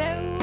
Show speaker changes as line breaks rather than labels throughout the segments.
there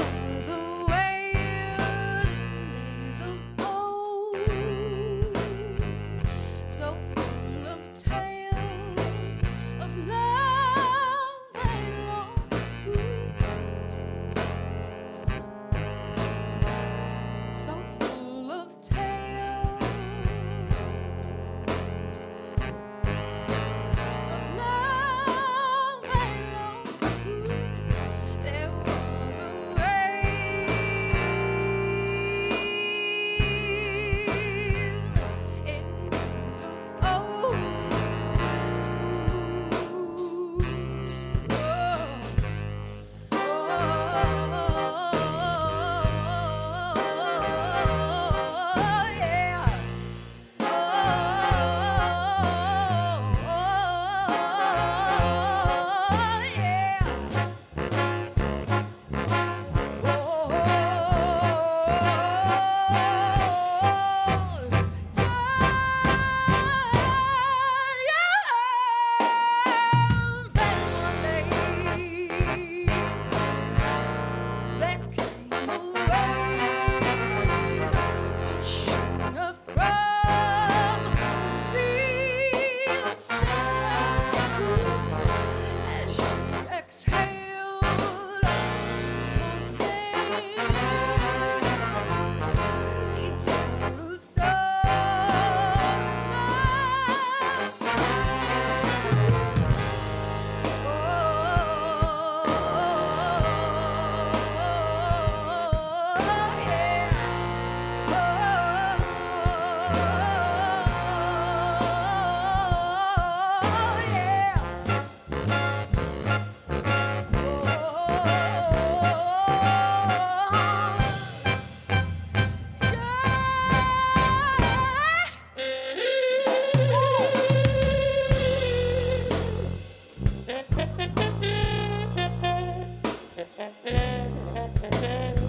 Thank